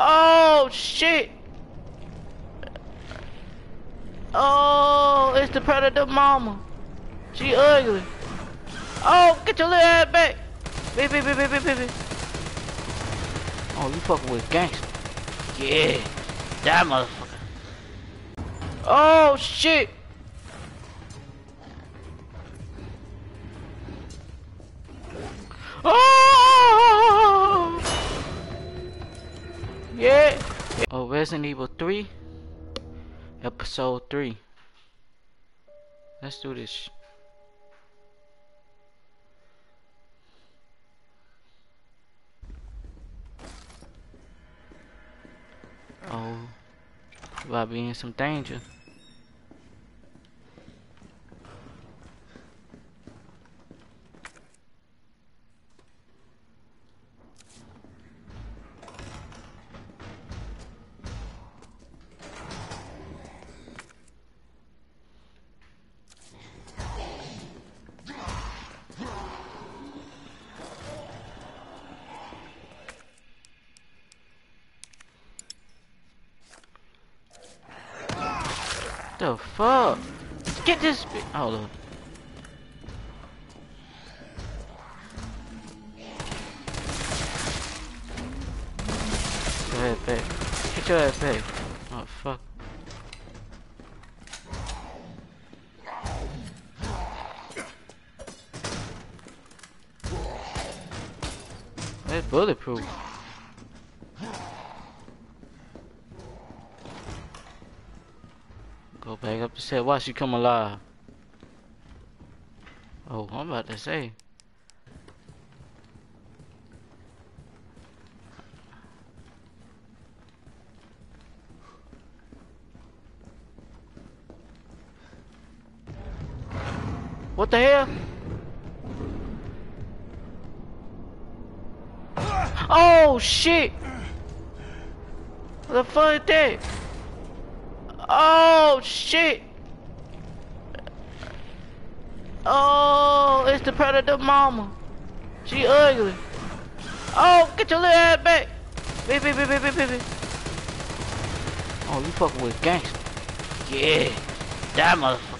Oh shit! Oh, it's the predator mama. She ugly. Oh, get your little ass back. Baby, baby, baby, baby. Oh, you fucking with gangster. Yeah, that motherfucker. Oh shit! Oh! Yeah. Oh, Resident Evil 3, Episode 3. Let's do this. Oh, about being in some danger. The fuck? Get this Hold on. Go ahead, babe. Get your ass babe. Oh, fuck. That's bulletproof. Back up the set. Watch you come alive. Oh, I'm about to say. What the hell? Oh shit! What the fuck is that? Shit! Oh, it's the predator mama. She ugly. Oh, get your little ass back. Baby, baby, baby, baby. Oh, you fucking with gangster. Yeah, that motherfucker.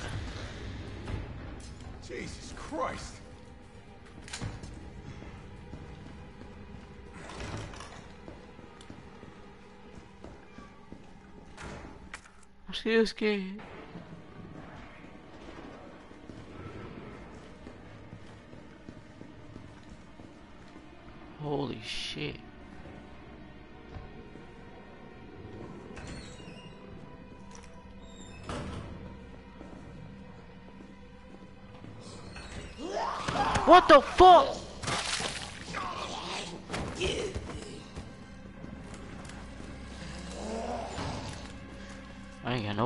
I'm scared. Holy shit. What the fuck?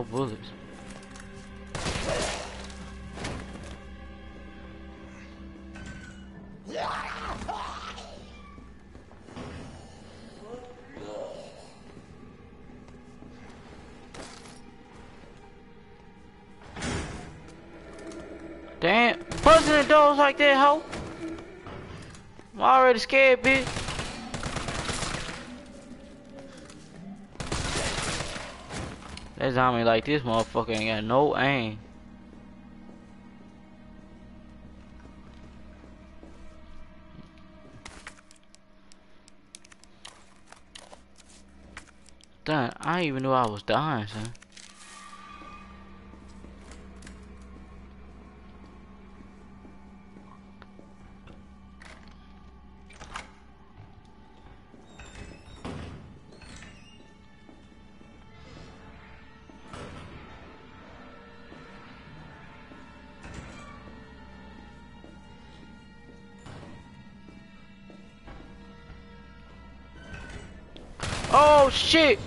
Bullets. Damn, buzzing the doors like that, hoe. I'm already scared, bitch. That zombie like this motherfucker ain't got no aim. Done. I even knew I was dying, son. Shit!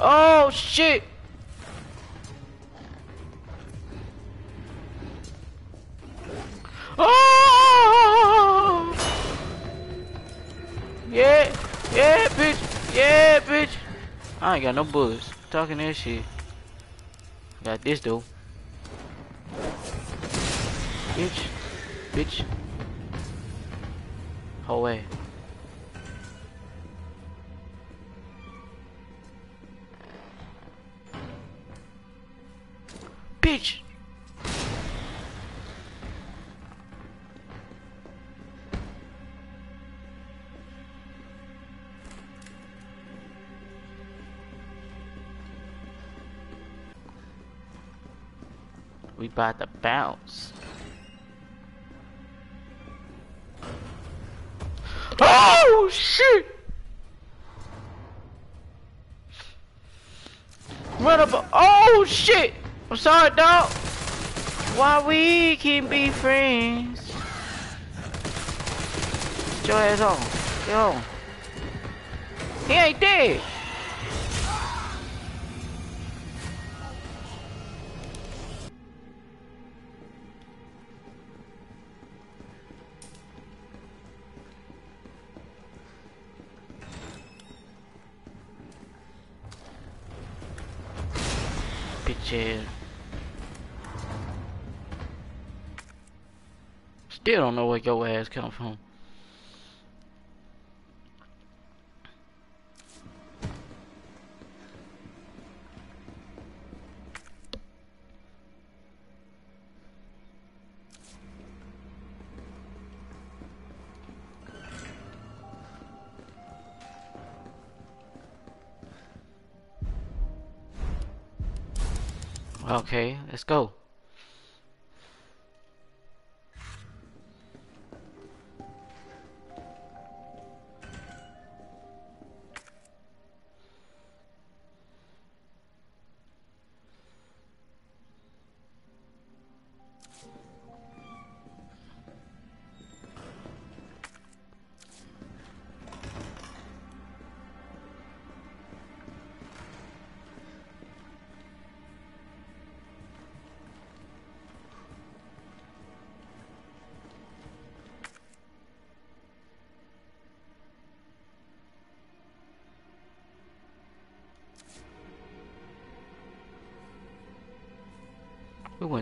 Oh shit! Oh! Yeah, yeah, bitch, yeah, bitch. I ain't got no bullets. Talking that shit. Got this though. Bitch, bitch. Whole way. We about to bounce. Oh shit! Run up! Oh shit! I'm sorry, dog. Why we can be friends? Get your ass on. On. He ain't dead. Still don't know where your ass come from. Okay, let's go.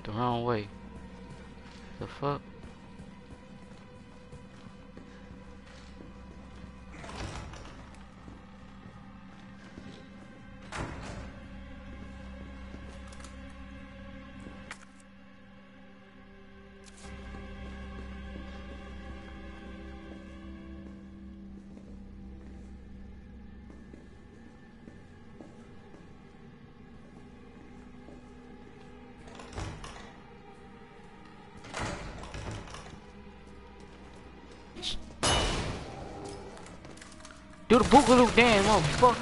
The wrong way. The fuck? Boogaloo dance, motherfucker.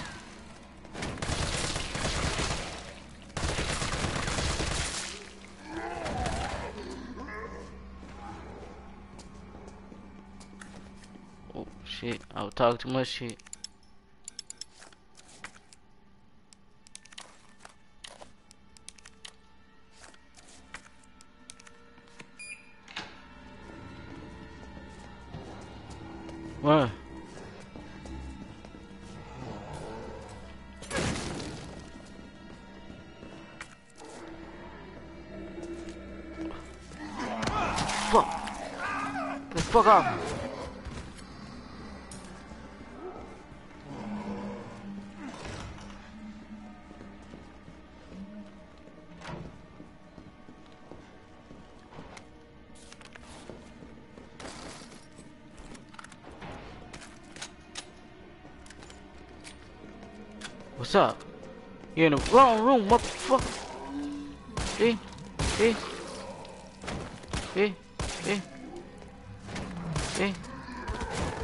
Oh shit, I was talking too much shit. What? Fuck off. What's up? You're in the wrong room, motherfucker. See? See? See? See?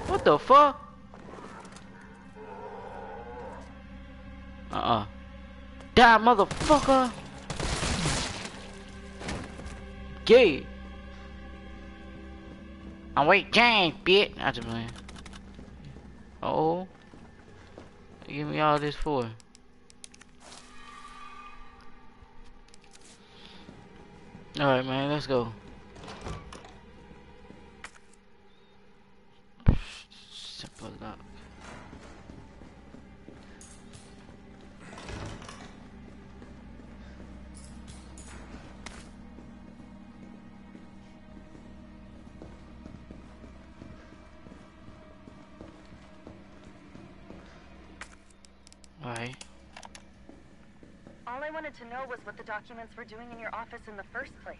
What the fuck? Uh-uh. Die, motherfucker! Gay! I'm wait, James, bitch! I just playing. Oh. Give me all this for? Alright, man, let's go. Simple lock. Alright. All I wanted to know was what the documents were doing in your office in the first place.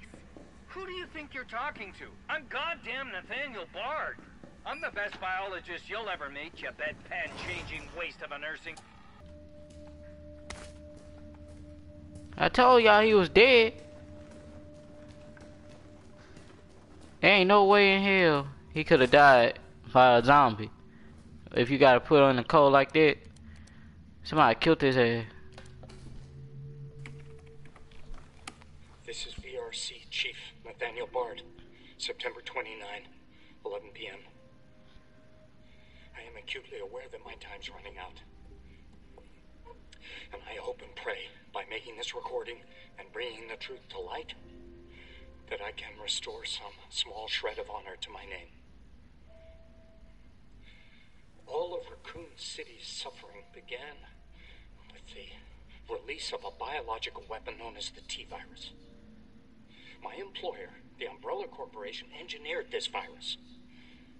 Who do you think you're talking to? I'm goddamn Nathaniel Bard. I'm the best biologist you'll ever meet, you bedpan-changing waste of a nursing. I told y'all he was dead. There ain't no way in hell he could have died by a zombie. If you gotta put on the cold like that, somebody killed his ass. This is VRC Chief Nathaniel Bard, September 29, 11 p.m. I am acutely aware that my time's running out. And I hope and pray by making this recording and bringing the truth to light that I can restore some small shred of honor to my name. All of Raccoon City's suffering began with the release of a biological weapon known as the T virus. My employer, the Umbrella Corporation, engineered this virus.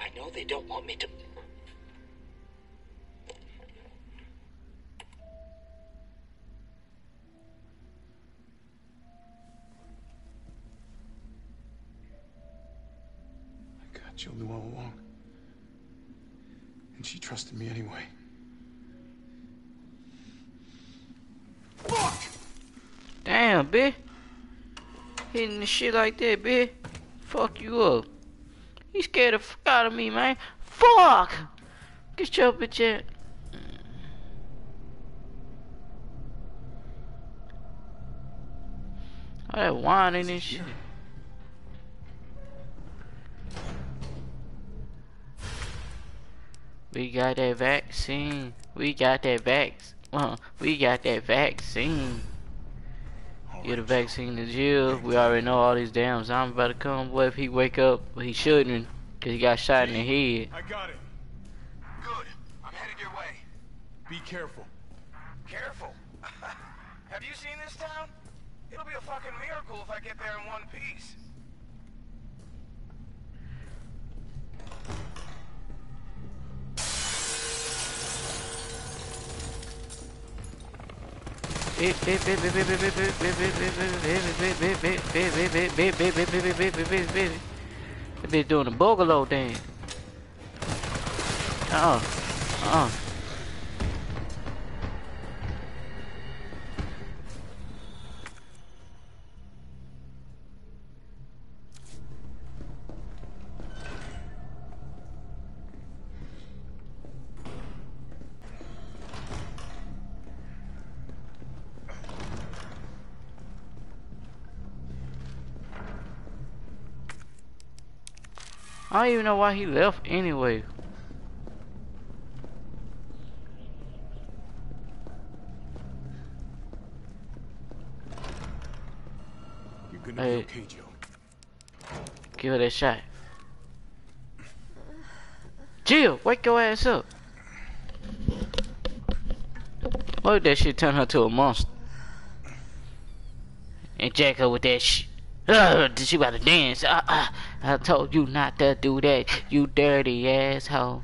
I know they don't want me to. I got Julie all along. And she trusted me anyway. Fuck! Damn, bitch. Hitting the shit like that, bitch. Fuck you up. You scared the fuck out of me, man. Fuck! Get your bitch at. All that whining and shit. We got that vaccine. We got that vax. Uh, we got that vaccine. Get the vaccine to Jill. We already know all these damn zombies about to come. What if he wake up? But he shouldn't, cause he got shot in the head. I got it. Good. I'm headed your way. Be careful. Careful. Have you seen this town? It'll be a fucking miracle if I get there in one piece. That bitch doing a boogaloo dance. Uh, uh. Don't even know why he left anyway. You're gonna Hey. be okay, Joe. Give it a shot. Jill, wake your ass up. What if that shit turn her to a monster? And jack her with that shit. Uh, she about to dance. Uh, uh, I told you not to do that, you dirty asshole.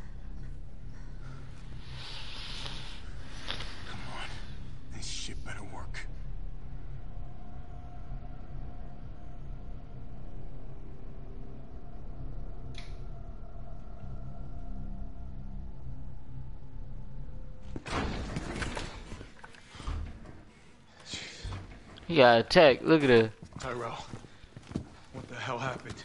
Come on. This shit better work. He got attacked. Look at her. Tyrell. What the hell happened?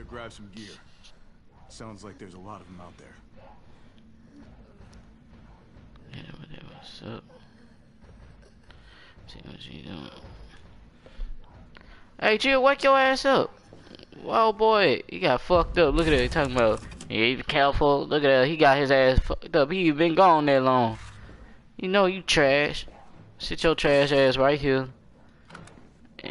grab some gear. Sounds like there's a lot of them out there. Yeah, whatever. What's up? See what she doing. Hey, Jill, wake your ass up. Oh boy, he got fucked up. Look at that. He talking about, yeah, he careful. Look at that. He got his ass fucked up. He been gone that long. You know you trash. Sit your trash ass right here.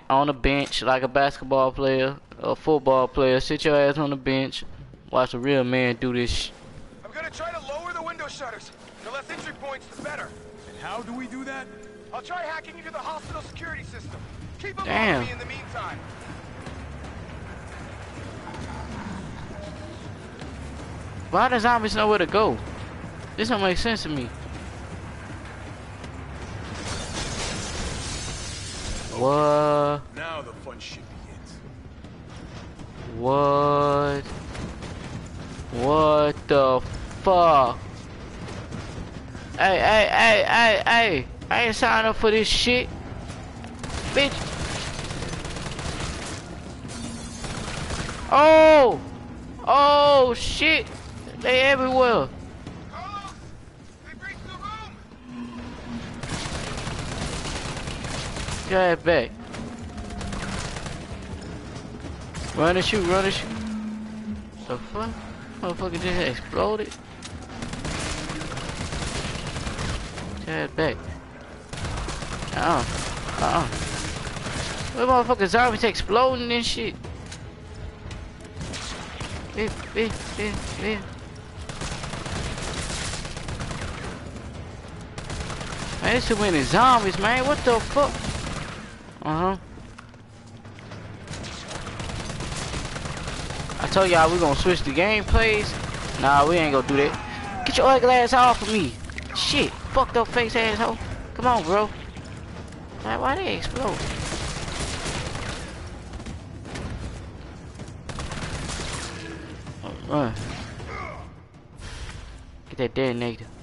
On the bench like a basketball player, a football player. Sit your ass on the bench. Watch a real man do this. Sh I'm gonna try to lower the window shutters. The less entry points, the better. And how do we do that? I'll try hacking into the hospital security system. Keep them Damn. on me in the meantime. Why do zombies know where to go? This don't make sense to me. What? Now the fun shit begins. What? What the fuck? Hey, hey, hey, hey, hey! I ain't signed up for this shit, bitch. Oh, oh shit! They everywhere. Get back. Run and shoot, run and shoot. The fuck? Motherfucker just exploded. Get back. Uh uh. Uh uh. What motherfucker zombies exploding and shit? Big, big, big, big. Man, there's too many zombies, man. What the fuck? Uh huh. I told y'all we gonna switch the gameplays. Nah, we ain't gonna do that. Get your ugly ass off of me. Shit, fucked up face asshole. Come on, bro. Like, why they explode? Run. Get that detonator. We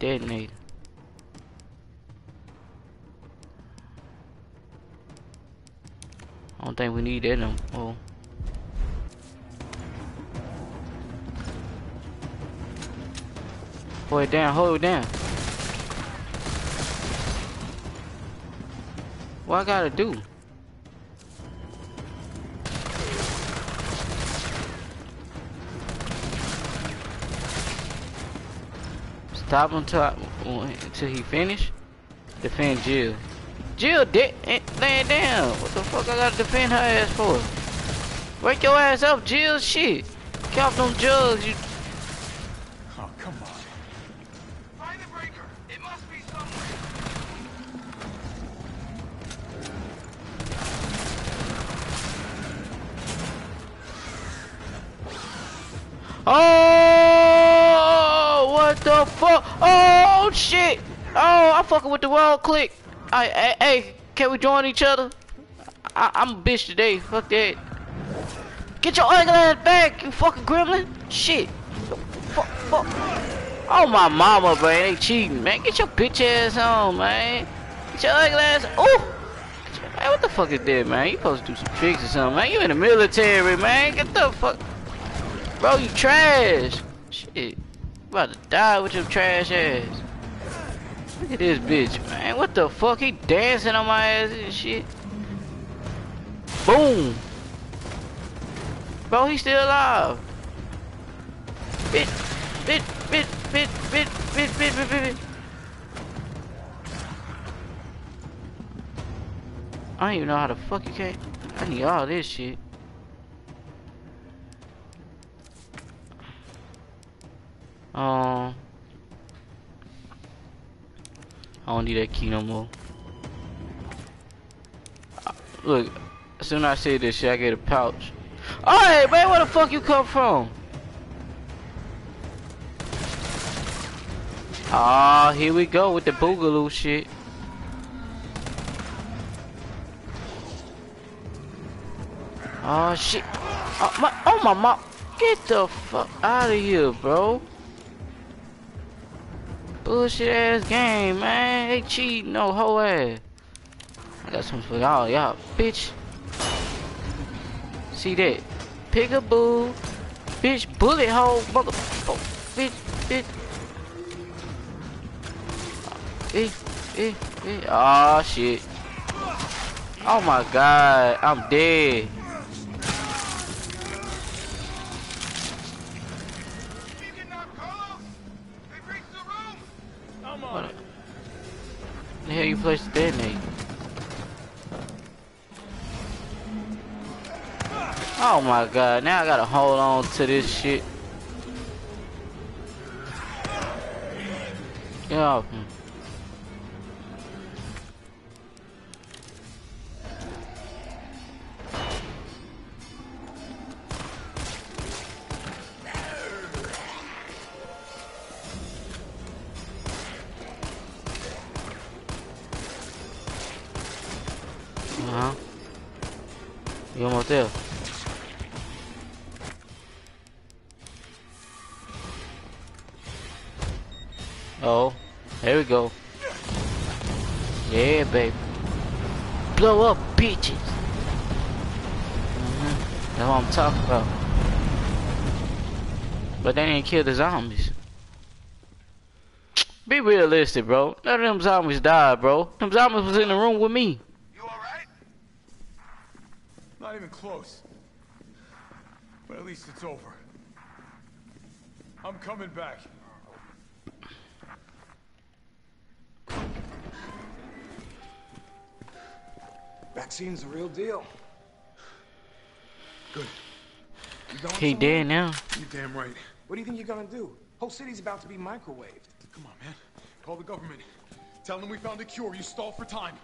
a. I don't think we need that no more. Hold it down, hold it down. What I gotta do? Stop until, I, until he finish. Defend Jill. Jill dead eh, laying down. What the fuck I gotta defend her ass for? Wake your ass up, Jill. Shit. Get them drugs. You fucking with the wrong click. Hey, hey, can we join each other? I, I'm a bitch today. Fuck that. Get your ugly ass back, you fucking gremlin. Shit. Fuck, fuck. Oh my mama, man, they cheating, man. Get your bitch ass on, man. Get your ugly ass. Oh. Man, what the fuck is that, man? You supposed to do some tricks or something, man. You in the military, man. Get the fuck. Bro, you trash. Shit. You about to die with your trash ass. Look at this bitch, man. What the fuck? He dancing on my ass and shit. Boom. Bro, he's still alive. Bit, bit, bit, bit, bit, bit, bit, bit, bit. I don't even know how the fuck you came. I need all this shit. Um, I don't need that key no more. Uh, Look, as soon as I say this shit, I get a pouch. Alright, man, where the fuck you come from? Ah, here we go with the boogaloo shit. Oh shit. Oh my, oh my mom. Get the fuck out of here, bro. Bullshit ass game, man. They cheating, no whole ass. I got something for y'all, y'all, bitch. See that? Peekaboo. Bitch, bullet hole, mother. Oh, bitch, bitch. Eh, eh, eh. Oh shit. Oh my god, I'm dead. Hell you placed the detonate? Oh my god, now I gotta hold on to this shit. Get off me. Oh, here we go. Yeah, babe. Blow up, bitches. hmm That's what I'm talking about. But they didn't kill the zombies. Be realistic, bro. None of them zombies died, bro. Them zombies was in the room with me. You alright? Not even close. But at least it's over. I'm coming back. Vaccine's the real deal. Good. You going He somewhere? dead now. You damn right. What do you think you're gonna do? Whole city's about to be microwaved. Come on, man. Call the government. Tell them we found a cure. You stall for time.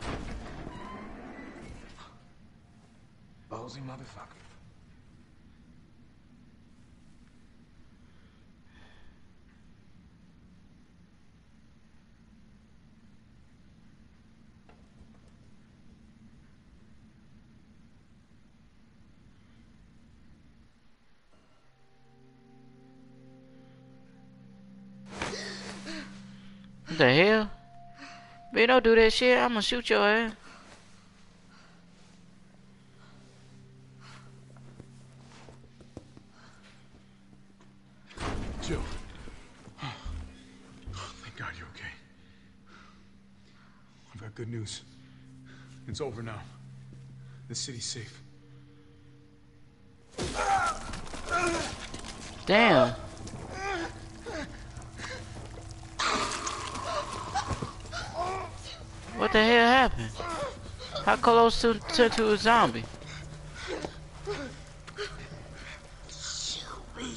Ballsy motherfucker. What the hell? Man, don't do that shit. I'm gonna shoot your ass. Jill. Thank God you're okay. I've got good news. It's over now. The city's safe. Damn. The hell happened? How close to, to, to a zombie?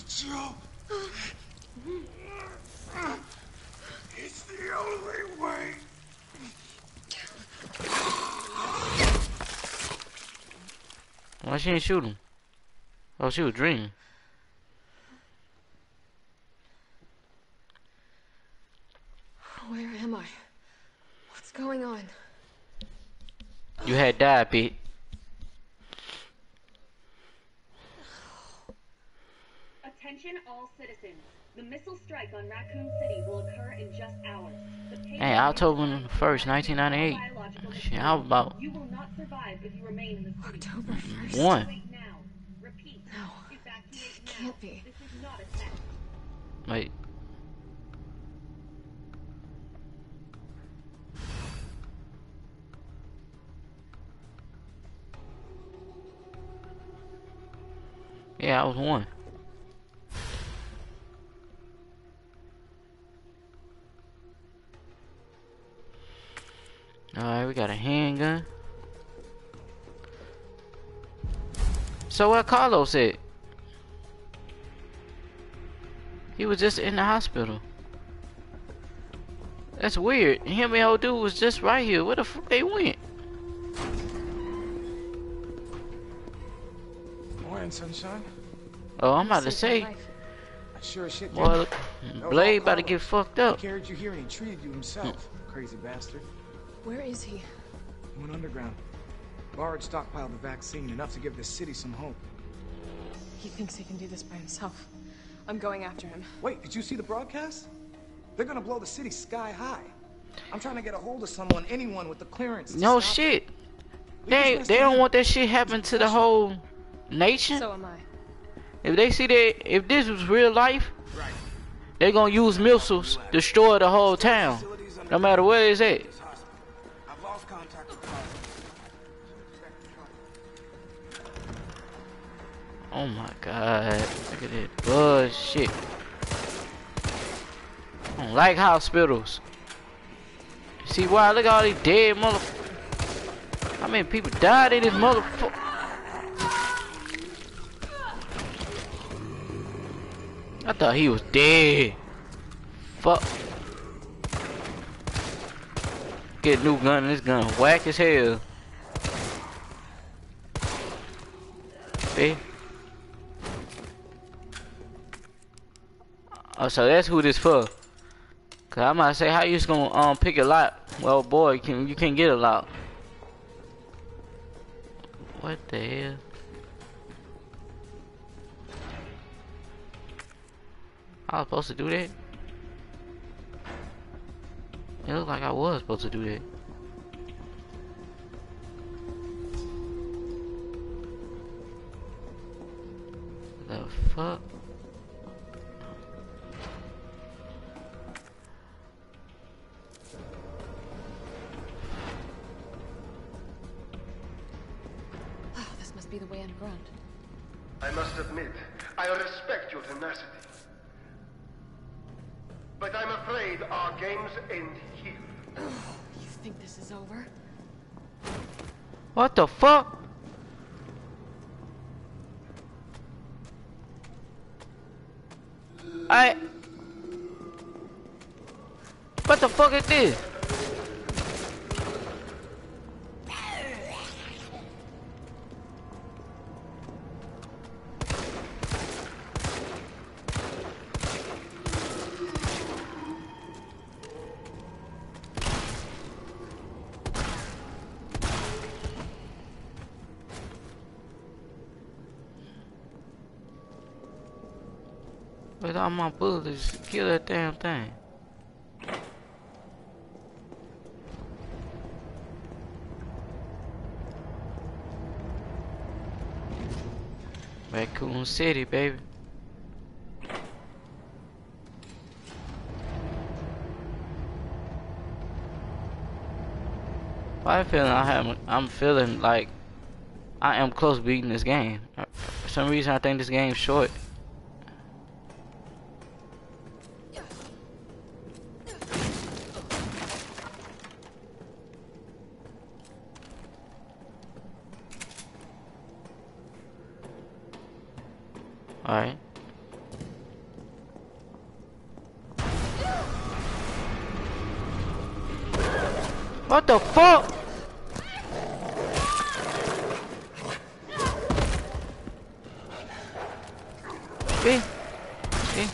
Jill. It's the only way. Why she didn't shoot him? Oh, she was dreaming. Where am I? What's going on? You had died, Pete. Attention all citizens. The missile strike on Raccoon City will occur in just hours. The pain Hey, October 1st, 1998. biological Shit, how about You will not survive if you remain in the city. October 1st? one? Evacuate now. Repeat. No. Evacuate now. Can't be. This is not a test. Wait. Yeah, I was one. Alright, we got a handgun. So what Carlos said? He was just in the hospital. That's weird. Him and old dude was just right here. Where the fuck they went? Morning, sunshine. Oh, I'm about to say, my life. I sure as shit did. well, No, Blade no, about to get fucked up. He up. carried you here and he treated you himself. Hmm. Crazy bastard. Where is he? He went underground. Bard stockpiled the vaccine, enough to give the city some hope. He thinks he can do this by himself. I'm going after him. Wait, did you see the broadcast? They're gonna blow the city sky high. I'm trying to get a hold of someone, anyone with the clearance. No shit. They they don't want that shit happen to the whole nation. So am I. If they see that if this was real life, they're gonna use missiles destroy the whole town, no matter where it's at. Oh my god, look at that bullshit. I don't like hospitals. See why? Look at all these dead motherfuckers. How many people died in this motherfucker? I thought he was dead. Fuck. Get a new gun. This gun whack as hell. See? Oh, so that's who this for. Cause I might say, how you just gonna um pick a lot? Well, boy, you can you can get a lot. What the hell? I was supposed to do that. It looked like I was supposed to do that. The fuck? With all my bullets, kill that damn thing. Raccoon City, baby. I feeling I have, I'm feeling like I am close beating this game. For some reason, I think this game's short. What the fuck? See? See?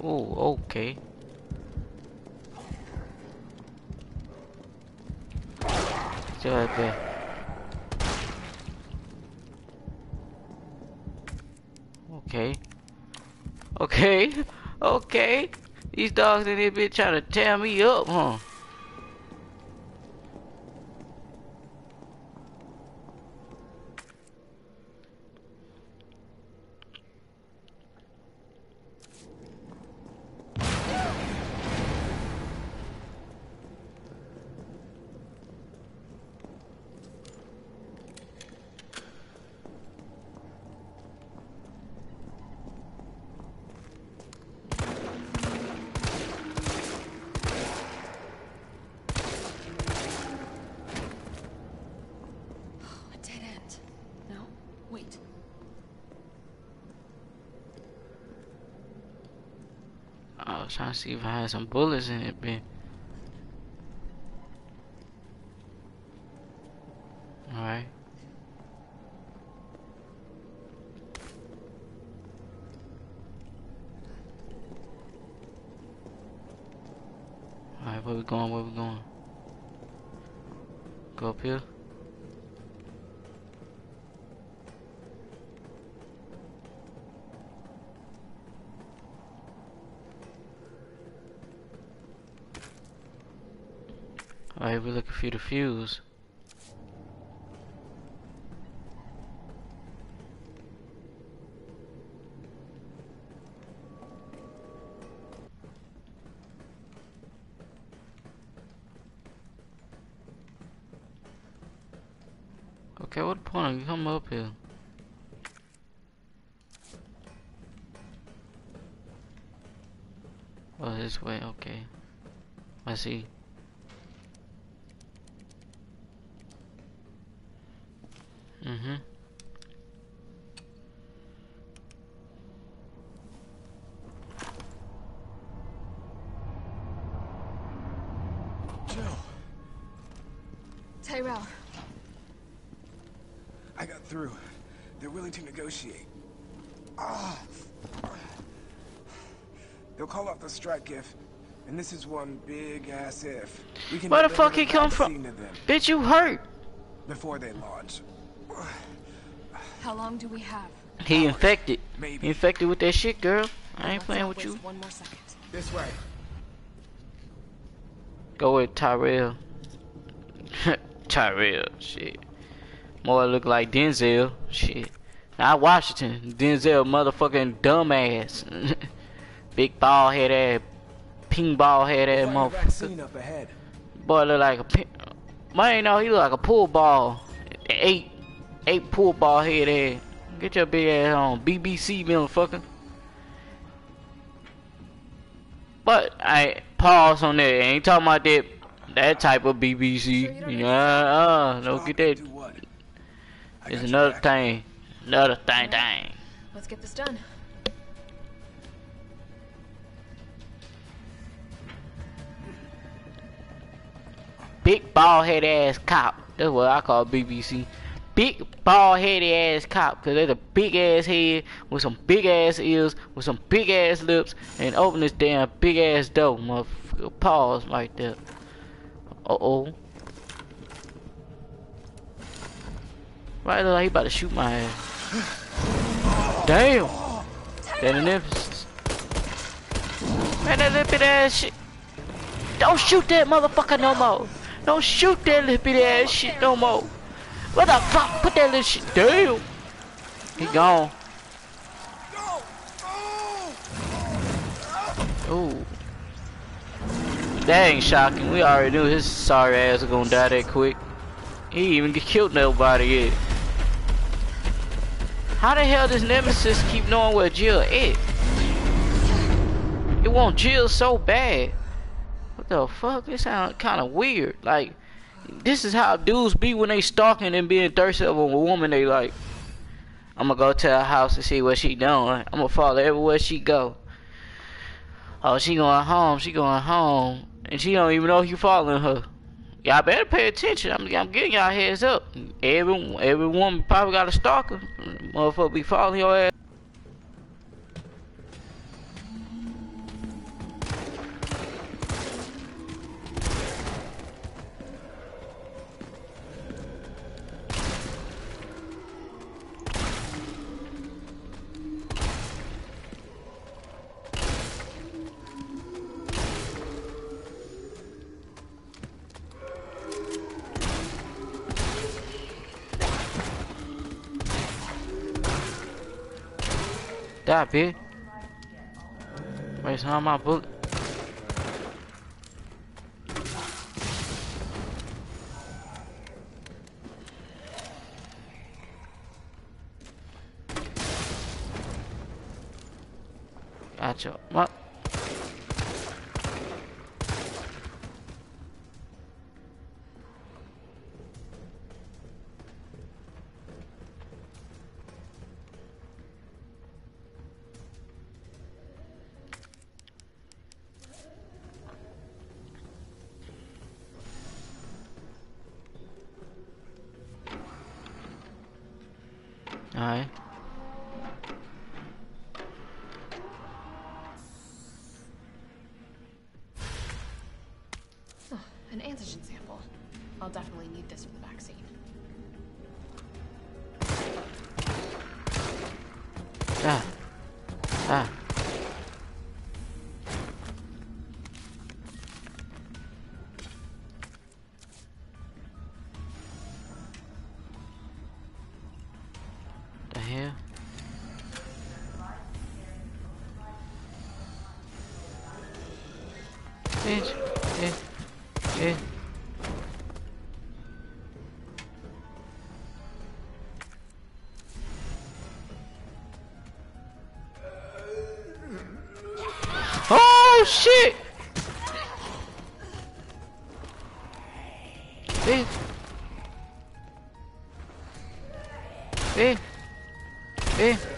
Oh, okay. Still right there. Okay. Okay. Okay. These dogs in here been trying to tear me up, huh? A dead end. No? Wait. Oh, I was trying to see if I had some bullets in it, man. fuse. Okay, what point? Come up here. Oh, this way, okay. I see. Mm-hmm. Jill. Tyrell. I got through. They're willing to negotiate. Ah. They'll call off the strike if and this is one big ass if. Where the fuck he come from? Bitch, you hurt. Before they launch. How long do we have? He infected. Maybe. He infected with that shit, girl. I ain't playing with you. One more second. This way. Go with Tyrell. Tyrell, shit. More look like Denzel, shit. Not Washington. Denzel, motherfucking dumbass. Big ball head ass, ping ball head ass motherfucker. Boy look like a ping. Man, no, he look like a pool ball. Eight. Eight pool ball head head. Get your big ass on BBC, motherfucker. But I pause on that. I ain't talking about that that type of BBC. So yeah, uh, don't get that. It's another thing. Another thing, thing. Let's get this done. Big ball head ass cop. That's what I call BBC big bald headed ass cop because there's a big ass head with some big ass ears with some big ass lips and open this damn big ass door motherfucker. Pause right there. Uh oh right there he about to shoot my ass? Damn. That Memphis man that little ass shit. Don't shoot that motherfucker no more. Don't shoot that little bit ass shit no more. What the fuck? Put that little shit. Dude! He gone. Ooh. That ain't shocking. We already knew his sorry ass was gonna die that quick. He even killed nobody yet. How the hell does Nemesis keep knowing where Jill is? It want Jill so bad. What the fuck? It sounds kind of weird. Like, this is how dudes be when they stalking and being thirsty of a woman. They like, I'm gonna go to her house and see what she doing. I'm gonna follow everywhere she go. Oh, she going home. She going home, and she don't even know you following her. Y'all better pay attention. I'm, I'm getting y'all heads up. Every every woman probably got a stalker. Motherfucker be following your ass. that, bitch. Where's all my bullet. Gotcha. What? Oh shit! Bitch. Bitch. Bitch.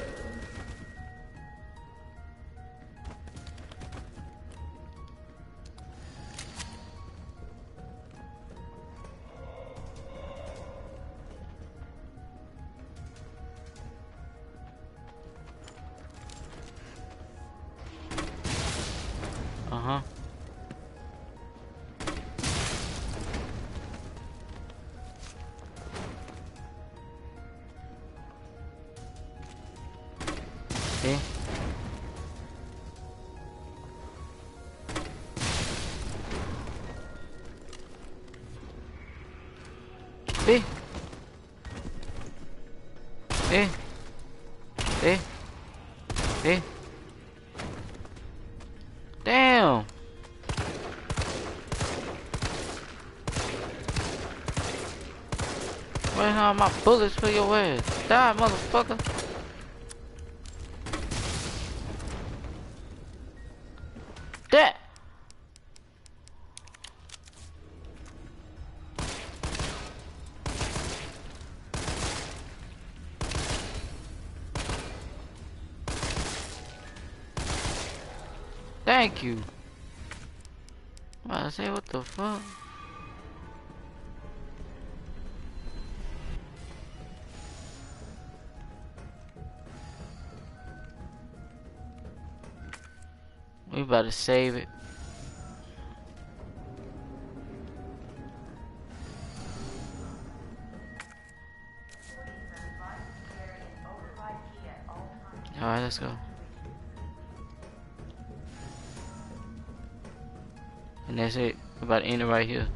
Where's all my bullets for your ass? Die, motherfucker. That. Thank you. To say what the fuck? About to save it. Alright, let's go. And that's it. About to end it right here.